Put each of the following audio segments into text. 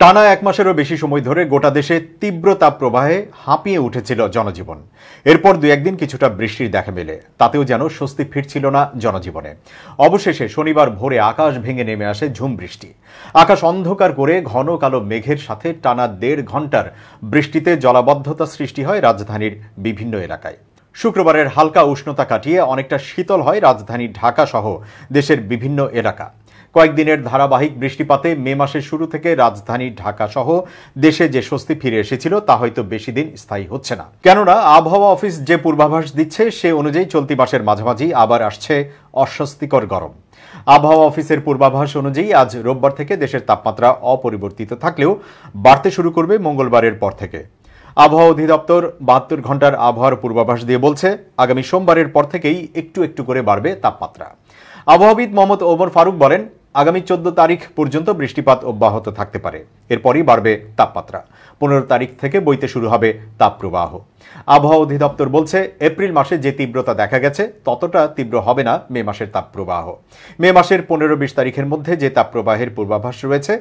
টানা এক মাসেরও বেশি সময় ধরে গোটা দেশে তীব্র তাপ প্রবাহে হাঁপিয়ে উঠেছিল জনজীবন। এরপর দু একদিন কিছুটা বৃষ্টির দেখা মেলে, তাতেও যেন স্বস্তি ফিরছিল না জনজীবনে। অবশেষে শনিবার ভোরে আকাশ ভেঙে নেমে আসে ঝুম বৃষ্টি। আকাশ অন্ধকার করে ঘন কালো মেঘের সাথে টানা দেড় ঘণ্টার বৃষ্টিতে জলাবদ্ধতা সৃষ্টি হয় রাজধানীর বিভিন্ন এলাকায়। শুক্রবারের হালকা উষ্ণতা কাটিয়ে অনেকটা শীতল হয় রাজধানী ঢাকা সহ দেশের বিভিন্ন এলাকা। কয়েকদিনের ধারাবাহিক বৃষ্টিপাতে মে মাসের শুরু থেকে রাজধানী ঢাকা সহ দেশে যে স্বস্তি ফিরে এসেছিল, তা হয়তো বেশি দিন স্থায়ী হচ্ছে না। কেননা, আবহাওয়া অফিস যে পূর্বাভাস দিচ্ছে, সে অনুযায়ী চলতি মাসের মাঝামাঝি আবার আসছে অস্বস্তিকর গরম। আবহাওয়া অফিসের পূর্বাভাস অনুযায়ী আজ রোববার থেকে দেশের তাপমাত্রা অপরিবর্তিত থাকলেও বাড়তে শুরু করবে মঙ্গলবারের পর থেকে। আবহাওয়া অধিদপ্তর বাহাত্তর ঘণ্টার আবহাওয়ার পূর্বাভাস দিয়ে বলছে, আগামী সোমবারের পর থেকেই একটু একটু করে বাড়বে তাপমাত্রা। আবহাওয়াবিদ মোহাম্মদ ওমর ফারুক বলেন আগামী চোদ্দ তারিখ পর্যন্ত বৃষ্টিপাত অব্যাহত থাকতে পারে। এরপরই বাড়বে তাপমাত্রা। পনেরো তারিখ থেকে বইতে শুরু হবে তাপপ্রবাহ। আবহাওয়া অধিদপ্তর বলছে, এপ্রিল মাসে যে তীব্রতা দেখা গেছে, ততটা তীব্র হবে না মে মাসের তাপপ্রবাহ। মে মাসের পনেরো বিশ তারিখের মধ্যে যে তাপপ্রবাহের পূর্বাভাস রয়েছে,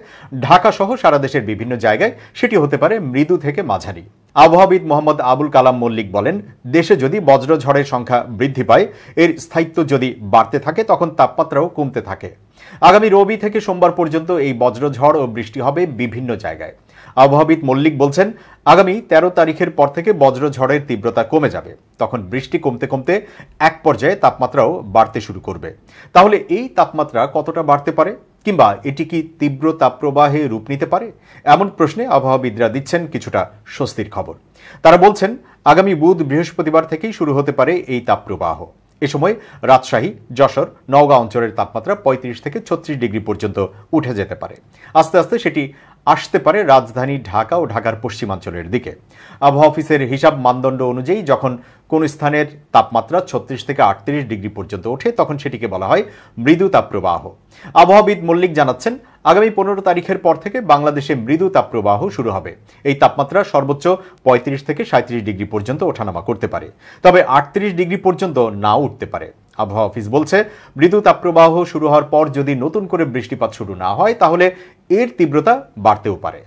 ঢাকা সহ সারা দেশের বিভিন্ন জায়গায় সেটি হতে পারে মৃদু থেকে মাঝারি। আবহাওয়াবিদ মোহাম্মদ আবুল কালাম মল্লিক বলেন, দেশে যদি বজ্রঝড়ের সংখ্যা বৃদ্ধি পায়, এর স্থায়িত্ব যদি বাড়তে থাকে, তখন তাপমাত্রাও কমতে থাকে। আগামী রবি থেকে সোমবার পর্যন্ত এই বজ্রঝড় ও বৃষ্টি হবে বিভিন্ন জায়গায়। আবহাওয়াবিদ মল্লিক বলছেন, আগামী ১৩ তারিখের পর থেকে বজ্রঝড়ের তীব্রতা কমে যাবে। তখন বৃষ্টি কমতে কমতে এক পর্যায়ে তাপমাত্রাও বাড়তে শুরু করবে। তাহলে এই তাপমাত্রা কতটা বাড়তে পারে? কিংবা এটি কি তীব্র তাপপ্রবাহে রূপ নিতে পারে? এমন প্রশ্নে আবহাওয়াবিদরা দিচ্ছেন কিছুটা স্বস্তির খবর। তারা বলছেন, আগামী বুধ বৃহস্পতিবার থেকেই শুরু হতে পারে এই তাপপ্রবাহ। এ সময় রাজশাহী, যশোর, নওগাঁ অঞ্চলের তাপমাত্রা পঁয়ত্রিশ থেকে ছত্রিশ ডিগ্রি পর্যন্ত উঠে যেতে পারে। আস্তে আস্তে সেটি আসতে পারে রাজধানী ঢাকা ও ঢাকার পশ্চিমাঞ্চলের দিকে। আবহাওয়া অফিসের হিসাব মানদণ্ড অনুযায়ী যখন কোন স্থানের তাপমাত্রা ছত্রিশ থেকে আটত্রিশ ডিগ্রি পর্যন্ত ওঠে, তখন সেটিকে বলা হয় মৃদু তাপপ্রবাহ। আবহাওয়াবিদ মল্লিক জানাচ্ছেন আগামী পনেরো তারিখের পর থেকে বাংলাদেশে মৃদু তাপপ্রবাহ শুরু হবে। এই তাপমাত্রা সর্বোচ্চ পঁয়ত্রিশ থেকে সাঁত্রিশ ডিগ্রি পর্যন্ত ওঠানামা করতে পারে। তবে আটত্রিশ ডিগ্রি পর্যন্ত নাও উঠতে পারে। আবহাওয়া অফিস বলছে, মৃদু তাপপ্রবাহ শুরু হওয়ার পর যদি নতুন করে বৃষ্টিপাত শুরু না হয়, তাহলে এর তীব্রতা বাড়তেও পারে।